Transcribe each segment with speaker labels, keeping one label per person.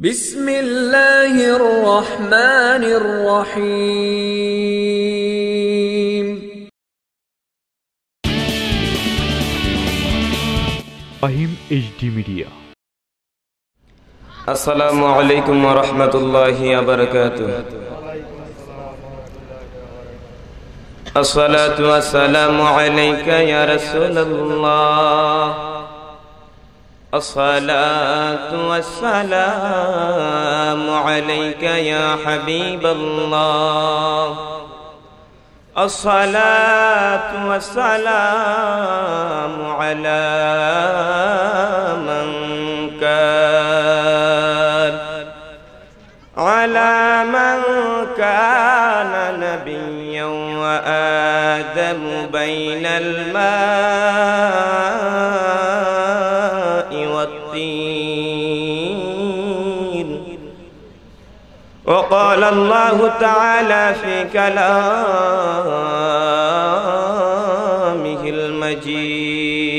Speaker 1: بسم الله الرحمن الرحيم.
Speaker 2: فهم اجتماعية السلام
Speaker 3: عليكم ورحمة الله وبركاته. الصلاة والسلام عليك يا رسول الله. الصلاة والسلام عليك يا حبيب الله. الصلاة والسلام على من كان. على من كان نبيا وآدم بين الماء وقال الله تعالى في كلامه المجيد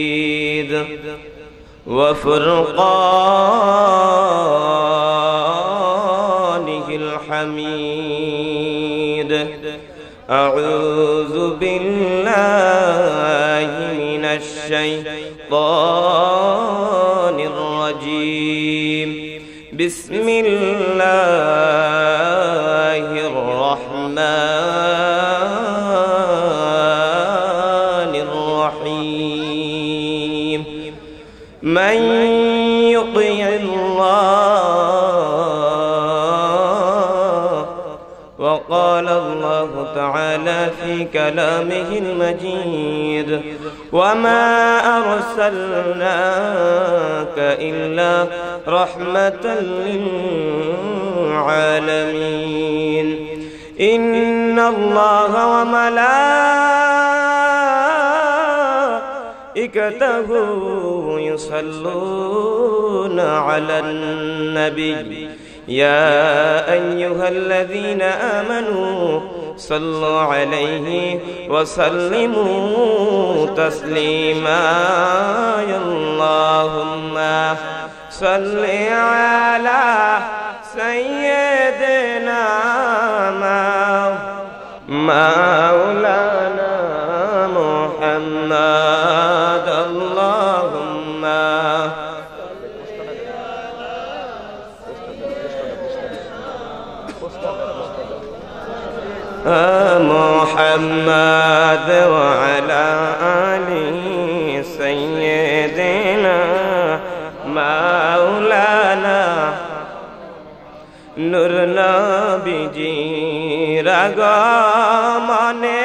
Speaker 3: وفرقانه الحميد أعوذ بالله من الشيطان الرجيم بسم الله وقال الله تعالى في كلامه المجيد وما أرسلناك إلا رحمة للعالمين. إن الله وملائكته يصلون على النبي. يا أيها الذين آمنوا صلوا عليه وسلموا تسليما. اللهم صل على سيدنا محمد وعلى آل سيدنا مولانا নূর নবীজি রাগমনে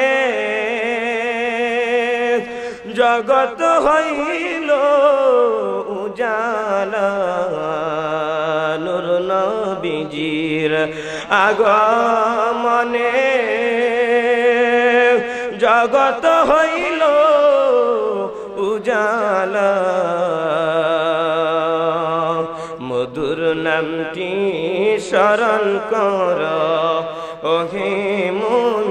Speaker 3: জগত হইল উজালা নূর নবীজির আগমনে জগত হইল উজালা। মধুর নামটি স্মরণ কর ওহে মুমিনিরালায়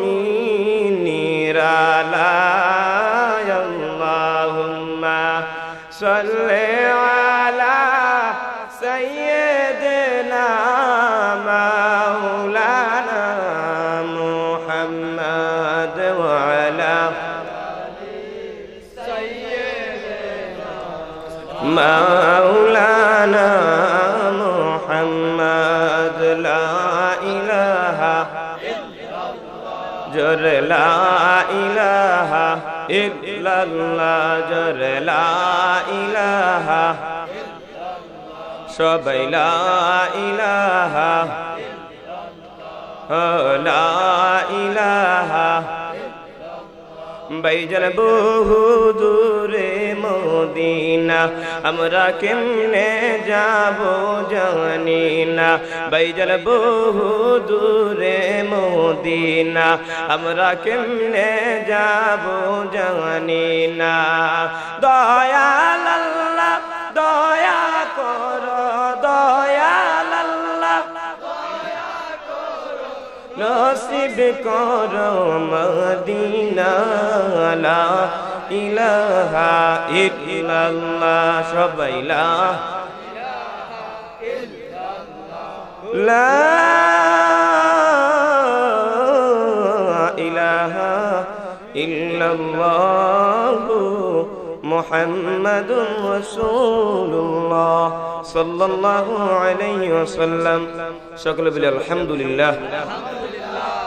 Speaker 3: إلا الله جر لا إله সবাই লা ইলাহা লা ইলাহা বাইজান বহু দূরে মদিনা, আমরা কেমনে যাব জানি না। বাইজান বহু দূরে মদিনা, আমরা কেমনে যাব জানি না। দয়াল দয়া نصیب کرو مدینہ لا الہ الا اللہ شب لا الہ الا اللہ محمد رسول الله صلى الله عليه وسلم شكرا لله الحمد لله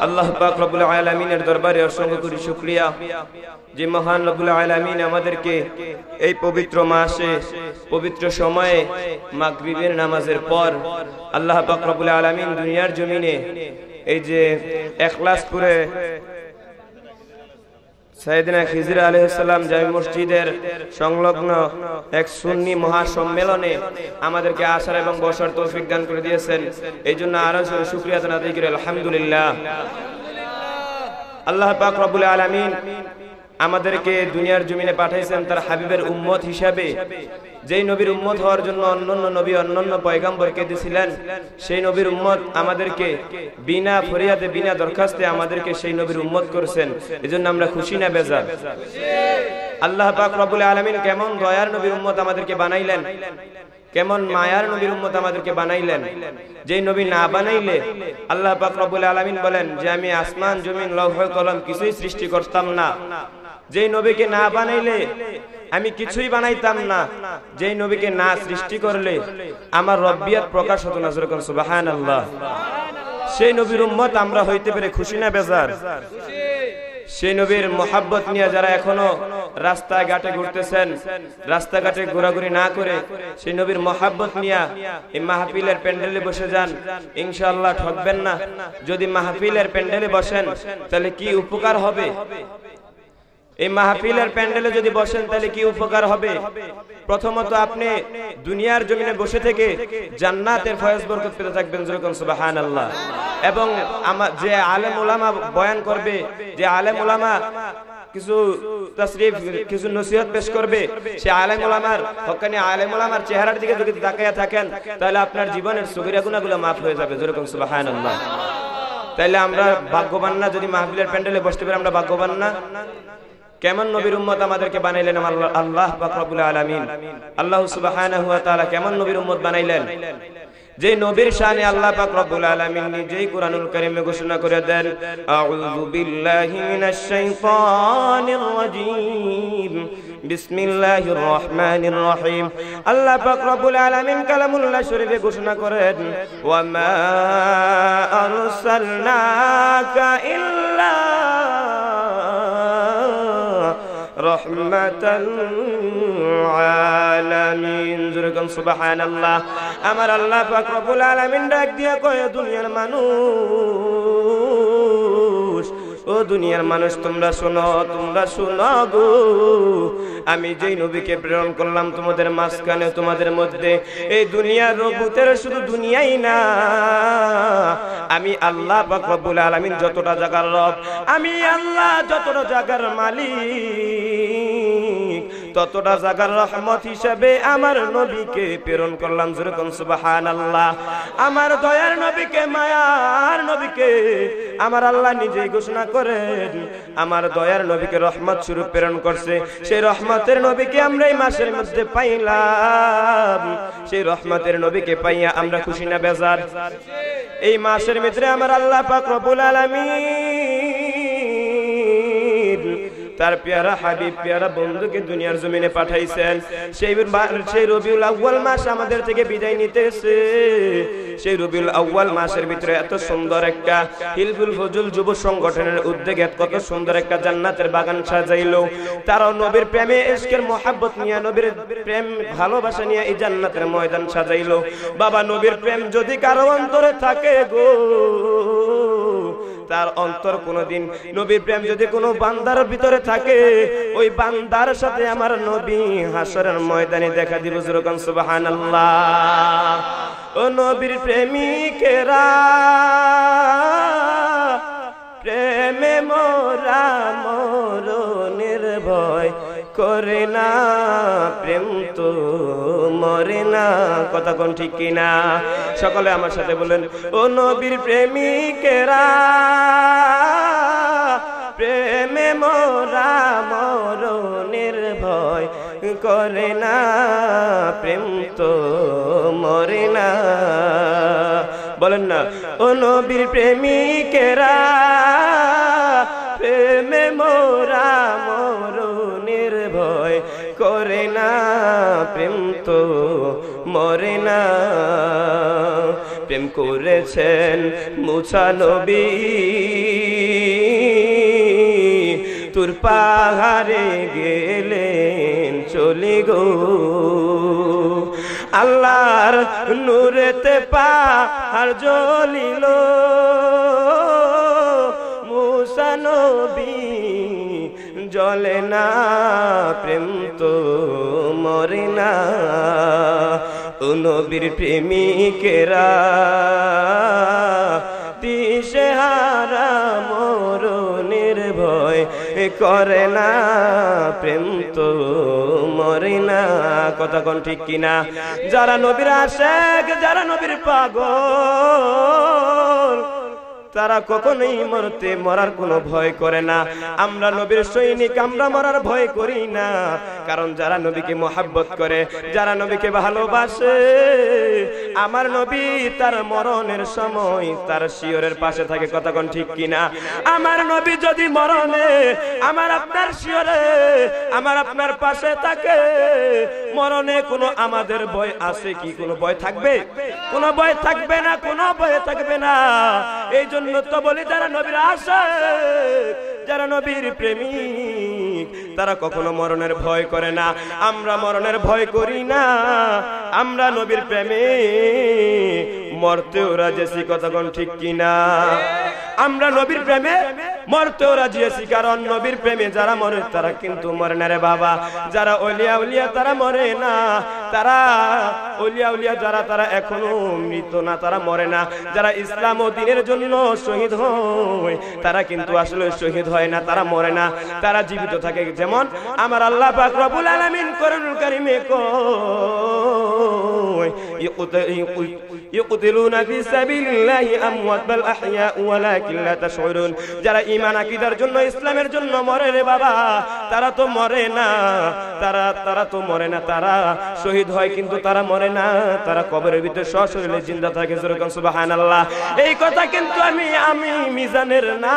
Speaker 3: আল্লাহ পাক রব্বুল আলামিনের দরবারে অসংখ্য করি শুকরিয়া। যে মহান রব্বুল আলামিন আমাদেরকে এই পবিত্র মাসে, পবিত্র সময়ে মাগরিবের নামাজের পর আল্লাহ পাক রব্বুল আলামিন দুনিয়ার জমিনে এই যে এখলাসপুরে সাইদিনা খিজির আলহিসাল্লাম জামি মসজিদের সংলগ্ন এক সুন্নি মহাসম্মেলনে আমাদেরকে আসার এবং বসার তৌফিক দান করে দিয়েছেন। এই জন্য আরও শুক্রিয়া জানাতে আলহামদুলিল্লাহ। আল্লাহ পাক রবুল আলামিন আমাদেরকে দুনিয়ার জমিনে পাঠাইছেন তার হাবিবের উম্মত হিসাবে। যেই নবীর উম্মত হওয়ার জন্য অন্যান্য নবী, অন্যান্য পয়গাম্বরকে দিয়েছিলেন সেই নবীর উম্মত আমাদেরকে বিনা ফরিয়াদে, বিনা দরখাস্তে আমাদেরকে সেই নবীর উম্মত করেছেন। এজন্য আমরা খুশি না বেজার। আল্লাহ পাক রব্বুল আলামিন কেমন দয়ার নবীর উম্মত আমাদেরকে বানাইলেন, কেমন মায়ার নবীর উম্মত আমাদেরকে বানাইলেন। যেই নবী না বানাইলে আল্লাহ পাক রব্বুল আলামিন বলেন যে, আমি আসমান, জমিন, লৌহ, কলম কিছুই সৃষ্টি করতাম না। যেই নবীকে না বানাইলে আমি কিছুই বানাইতাম না। যেই নবীকে না সৃষ্টি করলে আমার রব্বিয়াত প্রকাশ হতো না। যেরকম সুবহানাল্লাহ। সেই নবীর উম্মত আমরা হইতে পেরে খুশি না বেজার? সেই নবীর মোহাব্বত নিয়ে যারা এখনও রাস্তায় ঘাটে ঘুরতেছেন, রাস্তাঘাটে ঘোরাঘুরি না করে, সেই নবীর মোহাব্বত নিয়ে এই মাহফিলের প্যান্ডেলে বসে যান। ইনশাআল্লাহ ঠকবেন না। যদি মাহফিলের প্যান্ডেলে বসেন, তাহলে কি উপকার হবে? এই মাহফিলের প্যান্ডেলে যদি বসেন, তাহলে কি উপকার হবে? প্রথমত আপনি দুনিয়ার জমিনে বসে থেকে জান্নাতের ফয়েজ বরকত পেতে থাকবেন যেরকম সুবহানাল্লাহ। এবং আমার যে আলেম ওলামা বয়ান করবে, যে আলেম ওলামা কিছু তাসরিফ, কিছু নসিহত পেশ করবে, সে আলেম ওলামার হকানি আলেম ওলামার চেহারার দিকে যদি তাকাইয়া থাকেন, তাহলে আপনার জীবনের সুগিরা গুনাহগুলো মাফ হয়ে যাবে যেরকম সুবহানাল্লাহ। তাইলে আমরা ভাগ্যবান না, যদি মাহফিলের প্যান্ডেলে বসতে পারি, আমরা ভাগ্যবান না? কেমন নবীর উম্মত আমাদেরকে বানাইলেন আল্লাহ আল্লাহ আলামিন। আল্লাহ সুবহানাহু ওয়া তাআলা কেমন নবীর উম্মত বানাইলেন? যে নবীর শানে আল্লাহ পাক রব্বুল আলামিন নিজেই কুরআনুল কারীমে ঘোষণা করে দেন আউযু বিল্লাহি মিনাশ শাইতানির রাজীম। বিসমিল্লাহির রহমানির রহিম। আল্লাহ পাক রব্বুল আলামিন কালামুল্লাহ শরীফে ঘোষণা করেন ওয়া মা আরসালনাকা ইল্লা রহমাতাল আলামিন। যেরকম সুবহানাল্লাহ। আমার আল্লাহ পাক রব্বুল আলামিন ডাক দিয়া কয় দুনিয়ার মানুষ, ও দুনিয়ার মানুষ, তোমরা শোনো তোমরা শোনো গো। আমি যেই নবীকে প্রেরণ করলাম তোমাদের মাঝখানে, তোমাদের মধ্যে, এই দুনিয়ার রবুতের শুধু দুনিয়াই না আমি আল্লাহ রব্বুল আলামিন যতটা জায়গার রব, আমি আল্লাহ যতটা জায়গার মালিক, ততটা জায়গার রহমত হিসাবে আমার নবীকে প্রেরণ করলাম যেরকম সুবাহান আল্লাহ আমার দয়ার নবীকে, মায়ার নবীকে আমার আল্লাহ নিজেই ঘোষণা করেন, আমার দয়ার নবীকে রহমত স্বরূপ প্রেরণ করছে। সেই রহমতের নবীকে আমরা এই মাসের মধ্যে পাইলাম, সেই রহমতের নবীকে পাইয়া আমরা খুশি না, বেজার। এই মাসের ভিতরে আমার আল্লাহ পাক রব্বুল আলামিন তার পেয়ারা হাবিব, পেয়ারা বন্ধুকে দুনিয়ার জমিনে পাঠাইছেন। সেই সেই রবিউল আউ্বাল মাস আমাদের থেকে বিদায় নিতেছে। সেই রবিউল আউ্বাল মাসের ভিতরে এত সুন্দর একটা হিলফুল ফজুল যুব সংগঠনের উদ্যোগে কত সুন্দর একটা জান্নাতের বাগান সাজাইলো। তারাও নবীর প্রেমে এসকের মোহাব্বত নিয়ে, নবীর প্রেম ভালোবাসা নিয়ে এই জান্নাতের ময়দান সাজাইলো। বাবা, নবীর প্রেম যদি কারও অন্তরে থাকে গো, তার অন্তর কোনদিন নবীর প্রেম যদি কোনো বান্দার ভিতরে থাকে, ওই বান্দার সাথে আমার নবী হাসরের ময়দানে দেখা দিব যেরকম সুবহানাল্লাহ। ও নবীর প্রেমিকেরা, প্রেমে মোরা মরণের নির্ভয় করে না, প্রেম তো মরে না, কথা কোন ঠিক কিনা? সকলে আমার সাথে বলেন, ও নবীর প্রেমিকেরা প্রেমে মোরা মরণের ভয় করে না, প্রেম তো মরে না। বলেন না, ও নবীর প্রেমিকেরা, প্রেমে মোরা মরণের ভয় করে না, প্রেম তো মরে না। প্রেম করেছেন মুছা নবী। তোর পাহাড়ে গেলেন, চলে গো। আল্লাহর নূরেতে পাহাড় জ্বলিল। মুসা নবী জলে না, প্রেম তো মরে না। নবীর প্রেমিকেরা দিশে করে না, প্রেম তো মরে না। কথা কোন ঠিক কিনা? যারা নবীর আশেক, যারা নবীর পাগল তারা কখনোই মরতে, মরার কোনো ভয় করে না। আমরা নবীর সৈনিক, আমরা মরার ভয় করি না। কারণ যারা নবীকে মোহাব্বত করে, যারা নবীকে ভালোবাসে, আমার নবী তার মরণের সময় তার শিয়রের পাশে থাকে কতক্ষণ ঠিক কিনা? আমার নবী যদি মরণে, আমার আপনার শিয়রে, আমার আপনার পাশে থাকে, মরণে কোনো আমাদের ভয় আছে কি? কোনো ভয় থাকবে? কোনো ভয় থাকবে না, কোনো ভয় থাকবে না। এই জন্য তো বলি যারা নবীর আসে যারা নবীর প্রেমী তারা কখনো মরণের ভয় করে না। আমরা মরণের ভয় করি না। আমরা নবীর প্রেমে মরতেও রাজেছি কতক্ষণ ঠিক কিনা? আমরা নবীর প্রেমে মরতেও রাজি আছি, কারণ নবীর প্রেমে যারা মরে, তারা কিন্তু মরে না রে বাবা। যারা অলিয়া উলিয়া, তারা মরে না। তারা অলিয়া উলিয়া যারা, তারা এখনও মৃত না, তারা মরে না। যারা ইসলাম ও দিনের জন্য শহীদ হয়, তারা কিন্তু আসলে শহীদ হয় না, তারা মরে না। তারা জীবিত থাকে, যেমন আমার আল্লাহ পাক রব্বুল আলামিন কোরআনুল কারীমে কয় ইকুতিলুনা ফি সাবিলিল্লাহি আমওয়াত বাল আহইয়া ওয়ালাকিন লা তাশউরুন যারা ঈমান, আকীদার জন্য, ইসলামের জন্য মরে রে বাবা, তারা তো মরে না, তারা তারা তো মরে না, তারা শহীদ হয় কিন্তু তারা মরে না, তারা কবরের ভিতরে সশরীরে জিন্দা থাকে যেরকম সুবহানাল্লাহ। এই কথা কিন্তু আমি আমি মিজানের না,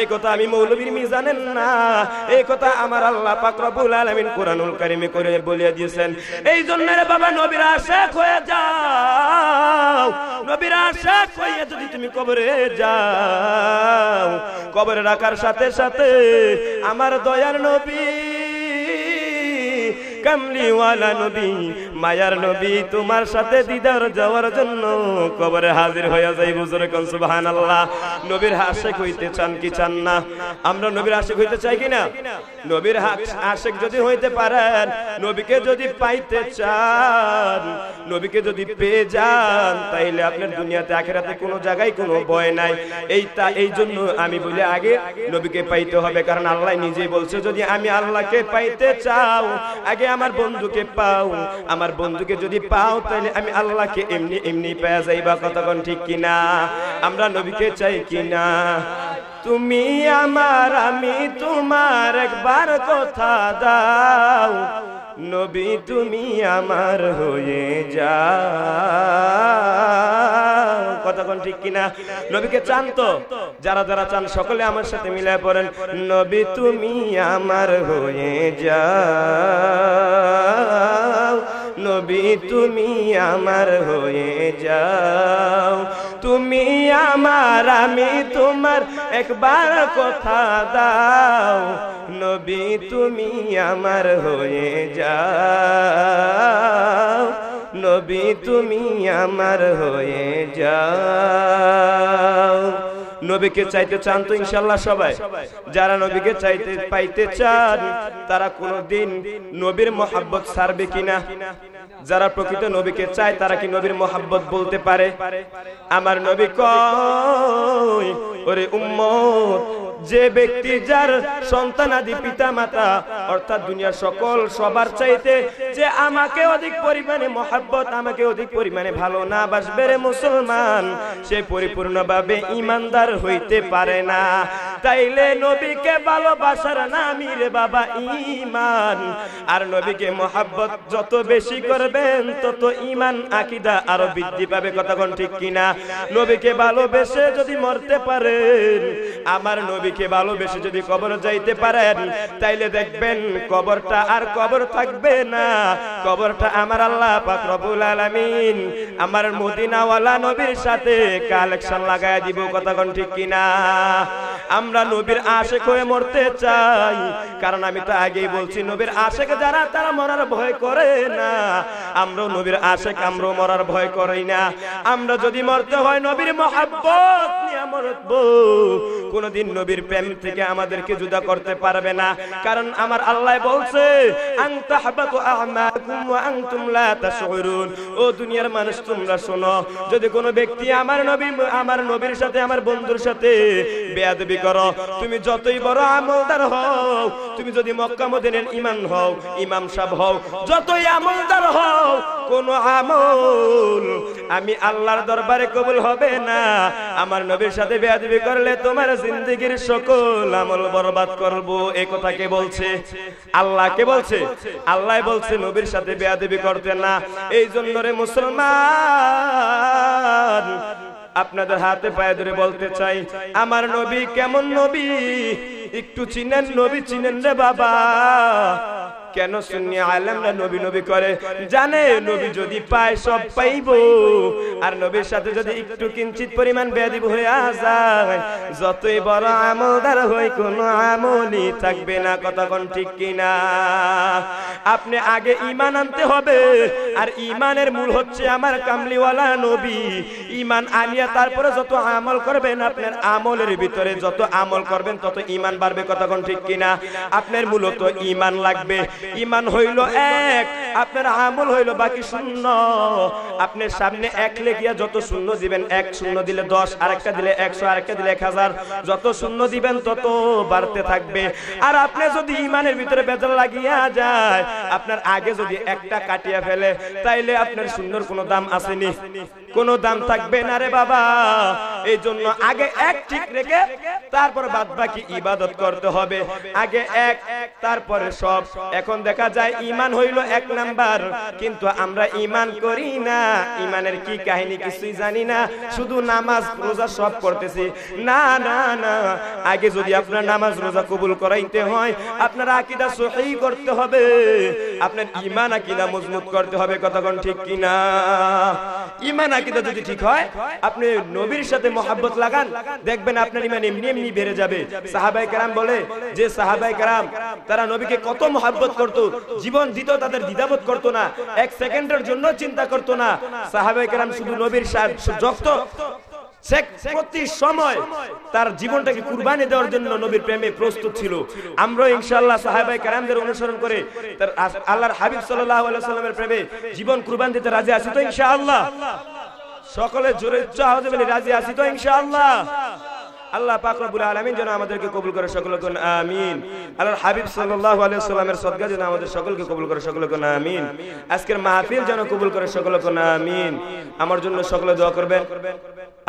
Speaker 3: এই কথা আমি মৌলবীর মিজানের না, এই কথা আমার আল্লাহ পাক রব্বুল আলামিন কোরআনুল কারীমে করে বলে দিয়েছেন। এই জন্য রে বাবা, নবীর আশিক হয়ে যাও। নবীর আশা কইয়ে যদি তুমি কবরে যাও। কবরে রাখার সাথে সাথে আমার দয়ার নবী, কামলিওয়ালা নবী মায়ার নবী, তোমার সাথে দিদার যাওয়ার জন্য কবরে হাজির হয়ে যাই বুজুরে কোন সুবহানাল্লাহ। নবীর আশিক হইতে চান কি চান না? আমরা নবীর আশিক হইতে চাই কি না? নবীর আশিক যদি হইতে পারেন, নবীকে যদি পাইতে চান, নবীকে যদি পেয়ে যান, তাইলে আপনার দুনিয়াতে আখেরাতে কোনো জায়গায় কোনো ভয় নাই। এই তা, এই জন্য আমি বলি আগে নবীকে পাইতে হবে, কারণ আল্লাহ নিজেই বলছে, যদি আমি আল্লাহকে পাইতে চাও, আগে আমার বন্ধুকে পাও, আমার বন্ধুকে যদি পাও তাহলে আমি আল্লাহকে এমনি এমনি পেয়ে যাইবা কতক্ষণ, ঠিক কিনা? আমরা নবীকে চাই কিনা? তুমি আমার, আমি তোমার একবার কথা দাও। নবী, তুমি আমার হয়ে যা কতক্ষণ, ঠিক কিনা? নবীকে চান তো? যারা যারা চান, সকলে আমার সাথে মিলায় পড়েন। নবী, তুমি আমার হয়ে যাও। নবী, তুমি আমার হয়ে যাও। তুমি আমার, আমি তোমার একবার কথা দাও। নবী, তুমি আমার হয়ে যাও। নবী, তুমি আমার হয়ে যাও। নবীকে চাইতে চান তো ইনশাল্লাহ সবাই। যারা নবীকে চাইতে, পাইতে চান, তারা কোনদিন নবীর মোহাব্বত সারবে কিনা? যারা প্রকৃত নবীকে চায়, তারা কি নবীর মোহাব্বত বলতে পারে? আমার নবী কয়, ওরে যে ব্যক্তি যার সন্তানাদি পিতা মাতা অর্থাৎ দুনিয়ার সকল সবার চাইতে যে আমাকে অধিক পরিমাণে মহাব্বত, আমাকে অধিক পরিমাণে ভালো না বাসবে রে মুসলমান, সে পরিপূর্ণভাবে ইমানদার হইতে পারে না। তাইলে নবীকে ভালোবাসার নামই রে বাবা ইমান আর নবীকে মোহাব্বত যত বেশি করবেন, তত ইমান আকিদা আরও বৃদ্ধি পাবে কতক্ষণ ঠিক কিনা? নবীকে ভালোবেসে যদি মরতে পারেন, আমার নবীকে ভালোবেসে যদি কবর যাইতে পারেন, তাইলে দেখবেন কবরটা আর কবর থাকবে না। কবরটা আমার আল্লাহ পাক রব্বুল আলামিন আমার মদিনাওয়ালা নবীর সাথে কালেকশন লাগায় দিব কতক্ষণ ঠিক কিনা? আমরা নবীর আশেক হয়ে মরতে চাই কারণ আমি তো আগেই বলছি নবীর আশেক যারা তারা মরার ভয় করে না আমরাও নবীর আশেক আমরাও মরার ভয় করি না আমরা যদি মরতে হয় নবীর মহাব্বত নিয়ে মরব কোনদিন নবীর প্রেম থেকে আমাদেরকে জুদা করতে পারবে না কারণ আমার আল্লাহ বলছে আং তাহবাতু আ'মাকুম ওয়া আনতুম লা তাশউরুন ও দুনিয়ার মানুষ তোমরা শোনো যদি কোনো ব্যক্তি আমার নবী আমার নবীর সাথে আমার বন্ধুর সাথে বেয়াদবি করো তুমি যতই বড় আমলদার হও, তুমি যদি মক্কা মদিনার ইমাম হও, ইমাম সাহেব হও, যতই আমলদার হও, কোন আমল আমি আল্লাহর দরবারে কবুল হবে না। আমার নবীর সাথে বেয়াদবি করলে তোমার জিন্দগির সকল আমল বরবাদ করব। এই কথা কে বলছে? আল্লাহ কে বলছে? আল্লাহ বলছে, নবীর সাথে বেয়াদবি করতে না। এই জন্য রে মুসলমান আপনাদের হাতে পায়ে ধরে বলতে চাই, আমার নবী কেমন নবী? একটু চিনেন নবী, চিনেন রে বাবা। কেন শুনি আলেমরা নবী নবী করে? জানে, নবী যদি পায় সব পাইব। আর নবীর সাথে যদি একটু কিঞ্চিত পরিমাণ বেদিব হয়ে যায়, যতই বড় আমলদার হই, কোন আমলই থাকবে না। কতক্ষণ ঠিক কিনা? আপনি আগে ইমান আনতে হবে। আর ইমানের মূল হচ্ছে আমার কামলিওয়ালা নবী। ইমান আনিয়া তারপরে যত আমল করবেন, আপনার আমলের ভিতরে যত আমল করবেন, তত ইমান বাড়বে। কতক্ষণ ঠিক কিনা? আপনার মূলত ইমান লাগবে। ইমান হইল এক, আপনার আমল হইল বাকি শূন্য। আপনার সামনে এক লেগিয়া যত শূন্য দিবেন, এক শূন্য দিলে দশ, আরেকটা দিলে একশো, আরেকটা দিলে এক হাজার। যত শূন্য দিবেন তত বাড়তে থাকবে। আর আপনি যদি ইমানের ভিতরে বেজাল লাগিয়া যায়, আপনার আগে যদি একটা কাটিয়া ফেলে, তাইলে আপনার শূন্যর কোনো দাম আসেনি। কোনো দাম থাকবে না রে বাবা। এই জন্য আগে এক ঠিক রেখে তারপর বাদ বাকি ইবাদত করতে হবে। আগে এক তারপরে সব। এখন দেখা যায় ইমান হইল এক নাম্বার। কিন্তু আমরা ইমান করি না। ইমানের কি কাহিনী কিছুই জানি না। শুধু নামাজ রোজা সব করতেছি। না না না আগে যদি আপনার নামাজ রোজা কবুল করাইতে হয় আপনার আকিদা সহি করতে হবে। আপনার ইমান আকিদা মজবুত করতে হবে। কতক্ষণ ঠিক কিনা? ইমান আকিদা যদি ঠিক হয় আপনি নবীর সাথে মহাব্বত লাগান দেখবেন আপনার ইমান এমনি এমনি বেড়ে যাবে। সাহাবাই কারাম বলে যে সাহাবাই কারাম, তারা নবীকে কত মহাব্বত করত, জীবন দিত তাদের দ্বিধাবোধ করতো না, এক সেকেন্ডের জন্য চিন্তা করতো না। সাহাবাই কারাম শুধু নবীর যত প্রতি সময় তার জীবনটাকে কুরবানি দেওয়ার জন্য নবীর প্রেমে প্রস্তুত ছিল। আমরা ইনশাআল্লাহ সাহাবাই কারামদের অনুসরণ করে তার আল্লাহর হাবিব সাল্লামের প্রেমে জীবন কুরবান দিতে রাজি আছি তো ইনশাআল্লাহ। সকলে জোরে রাজি আছি তো ইনশাআল্লাহ। আল্লাহ পাক রব্বুল আলামিন যেন আমাদেরকে কবুল করে সকলে কোন আমিন। আল্লাহর হাবিব সাল্লাল্লাহু আলাইহি সাল্লামের সদকা যেন আমাদের সকলকে কবুল করে সকলে কোন আমিন। আজকের মাহফিল যেন কবুল করে সকলে কোন আমিন। আমার জন্য সকলে দোয়া করবেন।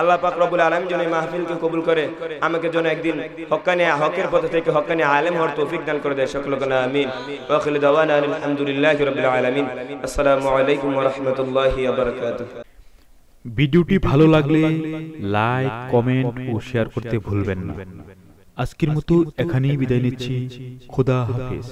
Speaker 3: আল্লাহ পাক রব্বুল আলামিন যেন এই মাহফিলকে কবুল করে আমাকে যেন একদিন হক্কানি হকের পথে থেকে হক্কানি আলেম হওয়ার তৌফিক দান করে দেয় সকলে কোন আমিন। ওয়া আখিরু দাওয়ানা আলহামদুলিল্লাহি রাব্বিল আলামিন। আসসালামু আলাইকুম ওয়া রাহমাতুল্লাহি ওয়া বারাকাতুহু।
Speaker 2: ভিডিওটি ভালো লাগলে লাইক কমেন্ট ও শেয়ার করতে ভুলবেন না। আজকের মতো এখানেই বিদায় নিচ্ছি। খোদা হাফেজ।